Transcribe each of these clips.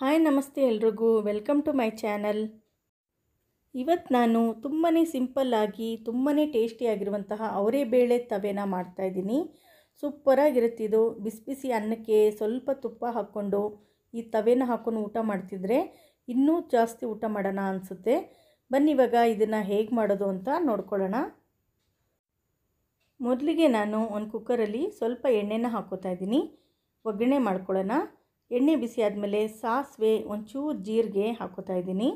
Hi ನಮಸ್ತೆ ಎಲ್ರಿಗೂ. Welcome to my channel ಇವತ್ತು ನಾನು ತುಂಬಾ ಸಿಂಪಲ್ಲಾಗಿ ತುಂಬಾ ಟೇಸ್ಟಿಯಾಗಿರುವಂತಹ ಅವರೇ ಬೇಳೆ ತವೆನ ಮಾಡ್ತಾಯಿದ್ದೀನಿ ಸೂಪರಾಗಿರುತ್ತಿದ್ದು ಬಿಸಿ ಬಿಸಿ ಅನ್ನಕ್ಕೆ ಸ್ವಲ್ಪ ತುಪ್ಪ ಹಾಕ್ಕೊಂಡು ಈ ತವೆನ ಹಾಕ್ಕೊಂಡು ಊಟ ಮಾಡ್ತಿದ್ರೆ ಇನ್ನೂ ಜಾಸ್ತಿ ಊಟ ಮಾಡೋಣ ಅನಿಸುತ್ತೆ. ಬನ್ನಿ ಇವಾಗ ಇದನ್ನು ಹೇಗೆ ಮಾಡೋದು ಅಂತ ನೋಡ್ಕೊಳ್ಳೋಣ. ಮೊದಲಿಗೆ ನಾನು ಒಂದು ಕುಕ್ಕರಲ್ಲಿ ಸ್ವಲ್ಪ ಎಣ್ಣೆನ ಹಾಕೋತಾ ಇದ್ದೀನಿ. ಒಗ್ಗರಣೆ ಮಾಡ್ಕೊಳ್ಳೋಣ. ಎಣ್ಣೆ ಬಿಸಿ ಆದಮೇಲೆ ಸಾಸಿವೆ ಒಂಚೂರು ಜೀರಿಗೆ ಹಾಕೋತಾ ಇದ್ದೀನಿ.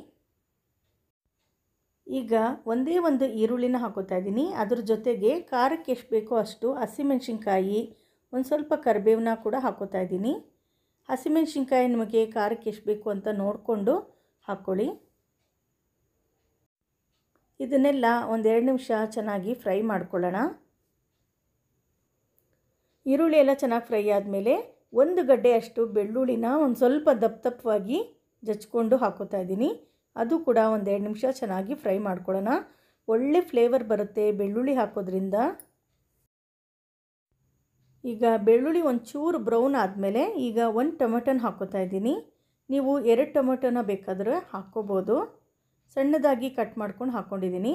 ಈಗ ಒಂದೇ ಒಂದು ಈರುಳ್ಳಿನ ಹಾಕೋತಾ ಇದ್ದೀನಿ. ಅದ್ರ ಜೊತೆಗೆ ಖಾರಕ್ಕೆ ಎಷ್ಟು ಬೇಕೋ ಅಷ್ಟು ಹಸಿಮೆಣ್ಸಿನ್ಕಾಯಿ, ಒಂದು ಸ್ವಲ್ಪ ಕರಿಬೇವನ್ನ ಕೂಡ ಹಾಕೋತಾ ಇದ್ದೀನಿ. ಹಸಿಮೆಣ್ಸಿನ್ಕಾಯಿ ನಿಮಗೆ ಖಾರಕ್ಕೆ ಎಷ್ಟು ಬೇಕು ಅಂತ ನೋಡಿಕೊಂಡು ಹಾಕ್ಕೊಳ್ಳಿ. ಇದನ್ನೆಲ್ಲ ಒಂದೆರಡು ನಿಮಿಷ ಚೆನ್ನಾಗಿ ಫ್ರೈ ಮಾಡ್ಕೊಳ್ಳೋಣ. ಈರುಳ್ಳಿ ಎಲ್ಲ ಚೆನ್ನಾಗಿ ಫ್ರೈ ಆದಮೇಲೆ ಒಂದು ಗಡ್ಡೆಯಷ್ಟು ಬೆಳ್ಳುಳ್ಳಿನ ಒಂದು ಸ್ವಲ್ಪ ದಪ್ಪ ದಪ್ಪವಾಗಿ ಜಚ್ಕೊಂಡು ಹಾಕೋತಾ ಇದ್ದೀನಿ. ಅದು ಕೂಡ ಒಂದೆರಡು ನಿಮಿಷ ಚೆನ್ನಾಗಿ ಫ್ರೈ ಮಾಡ್ಕೊಳ್ಳೋಣ. ಒಳ್ಳೆ ಫ್ಲೇವರ್ ಬರುತ್ತೆ ಬೆಳ್ಳುಳ್ಳಿ ಹಾಕೋದ್ರಿಂದ. ಈಗ ಬೆಳ್ಳುಳ್ಳಿ ಒಂಚೂರು ಬ್ರೌನ್ ಆದಮೇಲೆ ಈಗ ಒಂದು ಟೊಮೆಟೊನ ಹಾಕೋತಾ ಇದ್ದೀನಿ. ನೀವು ಎರಡು ಟೊಮೆಟೊನ ಬೇಕಾದರೆ ಹಾಕ್ಕೋಬೋದು. ಸಣ್ಣದಾಗಿ ಕಟ್ ಮಾಡ್ಕೊಂಡು ಹಾಕ್ಕೊಂಡಿದ್ದೀನಿ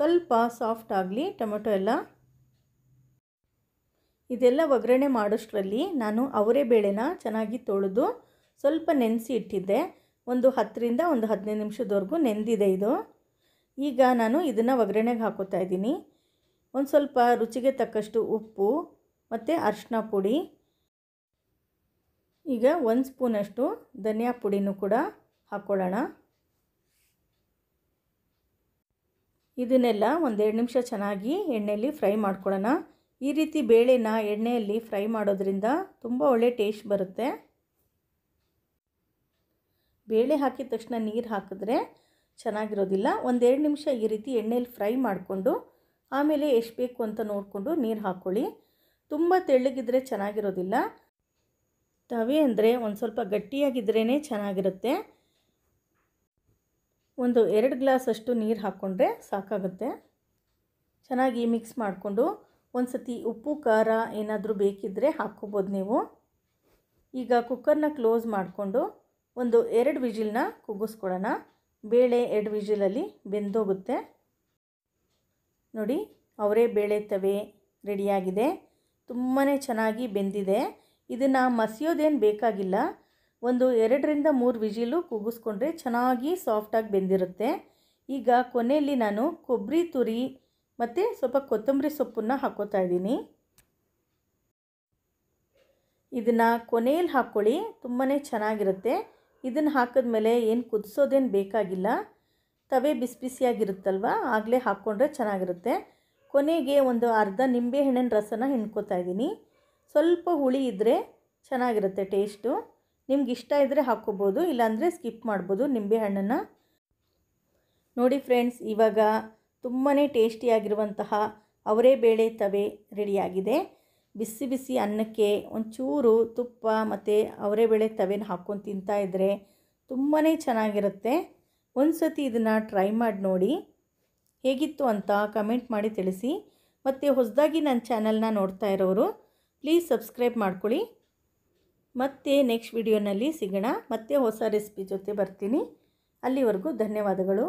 ಸ್ವಲ್ಪ ಸಾಫ್ಟ್ ಆಗಲಿ ಟೊಮೆಟೊ ಎಲ್ಲ ಇದೆಲ್ಲ ಒಗ್ಗರಣೆ ಮಾಡೋಷ್ಟರಲ್ಲಿ ನಾನು ಅವರೇ ಬೇಳೆನ ಚೆನ್ನಾಗಿ ತೊಳೆದು ಸ್ವಲ್ಪ ನೆನೆಸಿ ಇಟ್ಟಿದ್ದೆ. ಒಂದು ಹತ್ತರಿಂದ ಒಂದು ಹದಿನೈದು ನಿಮಿಷದವರೆಗೂ ನೆಂದಿದೆ ಇದು. ಈಗ ನಾನು ಇದನ್ನು ಒಗ್ಗರಣೆಗೆ ಹಾಕೋತಾ ಇದ್ದೀನಿ. ಒಂದು ಸ್ವಲ್ಪ ರುಚಿಗೆ ತಕ್ಕಷ್ಟು ಉಪ್ಪು ಮತ್ತು ಅರಿಶಿನ ಪುಡಿ. ಈಗ ಒಂದು ಸ್ಪೂನಷ್ಟು ಧನಿಯಾ ಪುಡಿನೂ ಕೂಡ ಹಾಕ್ಕೊಳ್ಳೋಣ ಇದನ್ನೆಲ್ಲ ಒಂದೆರಡು ನಿಮಿಷ ಚೆನ್ನಾಗಿ ಎಣ್ಣೆಯಲ್ಲಿ ಫ್ರೈ ಮಾಡ್ಕೊಳ್ಳೋಣ. ಈ ರೀತಿ ಬೇಳೆನ ಎಣ್ಣೆಯಲ್ಲಿ ಫ್ರೈ ಮಾಡೋದ್ರಿಂದ ತುಂಬ ಒಳ್ಳೆ ಟೇಸ್ಟ್ ಬರುತ್ತೆ. ಬೇಳೆ ಹಾಕಿದ ತಕ್ಷಣ ನೀರು ಹಾಕಿದ್ರೆ ಚೆನ್ನಾಗಿರೋದಿಲ್ಲ. ಒಂದೆರಡು ನಿಮಿಷ ಈ ರೀತಿ ಎಣ್ಣೆಯಲ್ಲಿ ಫ್ರೈ ಮಾಡಿಕೊಂಡು ಆಮೇಲೆ ಎಷ್ಟು ಬೇಕು ಅಂತ ನೋಡಿಕೊಂಡು ನೀರು ಹಾಕ್ಕೊಳ್ಳಿ ತುಂಬ ತೆಳ್ಳಗಿದ್ರೆ ಚೆನ್ನಾಗಿರೋದಿಲ್ಲ. ತವೆ ಅಂದರೆ ಒಂದು ಸ್ವಲ್ಪ ಗಟ್ಟಿಯಾಗಿದ್ರೇ ಚೆನ್ನಾಗಿರುತ್ತೆ. ಒಂದು ಎರಡು ಗ್ಲಾಸಷ್ಟು ನೀರು ಹಾಕ್ಕೊಂಡ್ರೆ ಸಾಕಾಗುತ್ತೆ. ಚೆನ್ನಾಗಿ ಮಿಕ್ಸ್ ಮಾಡಿಕೊಂಡು ಒಂದು ಸತಿ ಉಪ್ಪು, ಖಾರ ಏನಾದರೂ ಬೇಕಿದ್ದರೆ ಹಾಕ್ಕೋಬೋದು ನೀವು. ಈಗ ಕುಕ್ಕರ್ನ ಕ್ಲೋಸ್ ಮಾಡಿಕೊಂಡು ಒಂದು ಎರಡು ವಿಜಿಲ್ನ ಕುಗ್ಗಿಸ್ಕೊಡೋಣ. ಬೇಳೆ ಎರಡು ವಿಜಿಲಲ್ಲಿ ಬೆಂದೋಗುತ್ತೆ. ನೋಡಿ, ಅವರೇ ಬೇಳೆ ತವೆ ರೆಡಿಯಾಗಿದೆ. ತುಂಬಾ ಚೆನ್ನಾಗಿ ಬೆಂದಿದೆ. ಇದನ್ನು ಮಸಿಯೋದೇನು ಬೇಕಾಗಿಲ್ಲ. ಒಂದು ಎರಡರಿಂದ ಮೂರು ವಿಜಿಲು ಕೂಗಿಸ್ಕೊಂಡ್ರೆ ಚೆನ್ನಾಗಿ ಸಾಫ್ಟಾಗಿ ಬೆಂದಿರುತ್ತೆ. ಈಗ ಕೊನೆಯಲ್ಲಿ ನಾನು ಕೊಬ್ಬರಿ ತುರಿ ಮತ್ತು ಸ್ವಲ್ಪ ಕೊತ್ತಂಬರಿ ಸೊಪ್ಪನ್ನು ಹಾಕ್ಕೋತಾ ಇದ್ದೀನಿ. ಇದನ್ನು ಕೊನೆಯಲ್ಲಿ ಹಾಕ್ಕೊಳ್ಳಿ ತುಂಬಾ ಚೆನ್ನಾಗಿರುತ್ತೆ. ಇದನ್ನು ಹಾಕಿದ್ಮೇಲೆ ಏನು ಕುದಿಸೋದೇನು ಬೇಕಾಗಿಲ್ಲ. ತವೆ ಬಿಸಿ ಬಿಸಿಯಾಗಿರುತ್ತಲ್ವ, ಆಗಲೇ ಹಾಕ್ಕೊಂಡ್ರೆ ಚೆನ್ನಾಗಿರುತ್ತೆ. ಕೊನೆಗೆ ಒಂದು ಅರ್ಧ ನಿಂಬೆಹಣ್ಣಿನ ರಸನ ಹಿಂಡ್ಕೋತಾ ಇದ್ದೀನಿ. ಸ್ವಲ್ಪ ಹುಳಿ ಇದ್ದರೆ ಚೆನ್ನಾಗಿರುತ್ತೆ ಟೇಸ್ಟು. ನಿಮ್ಗೆ ಇಷ್ಟ ಇದ್ದರೆ ಹಾಕ್ಕೋಬೋದು, ಇಲ್ಲಾಂದರೆ ಸ್ಕಿಪ್ ಮಾಡ್ಬೋದು ನಿಂಬೆಹಣ್ಣನ್ನು. ನೋಡಿ ಫ್ರೆಂಡ್ಸ್, ಇವಾಗ ತುಂಬಾ ಟೇಸ್ಟಿಯಾಗಿರುವಂತಹ ಅವರೇ ಬೇಳೆ ತವೆ ರೆಡಿಯಾಗಿದೆ. ಬಿಸಿ ಬಿಸಿ ಅನ್ನಕ್ಕೆ ಒಂಚೂರು ತುಪ್ಪ ಮತ್ತು ಅವರೇ ಬೇಳೆ ತವೆನ ಹಾಕ್ಕೊಂಡು ತಿಂತಾಯಿದ್ರೆ ತುಂಬಾ ಚೆನ್ನಾಗಿರುತ್ತೆ. ಒಂದು ಸತಿ ಇದನ್ನು ಟ್ರೈ ಮಾಡಿ ನೋಡಿ ಹೇಗಿತ್ತು ಅಂತ ಕಮೆಂಟ್ ಮಾಡಿ ತಿಳಿಸಿ. ಮತ್ತು ಹೊಸದಾಗಿ ನನ್ನ ಚಾನಲ್ನ ನೋಡ್ತಾ ಇರೋರು, ಪ್ಲೀಸ್ ಸಬ್ಸ್ಕ್ರೈಬ್ ಮಾಡ್ಕೊಳ್ಳಿ. ಮತ್ತೆ ನೆಕ್ಸ್ಟ್ ವಿಡಿಯೋನಲ್ಲಿ ಸಿಗೋಣ. ಮತ್ತೆ ಹೊಸ ರೆಸಿಪಿ ಜೊತೆ ಬರ್ತೀನಿ. ಅಲ್ಲಿವರೆಗೂ ಧನ್ಯವಾದಗಳು.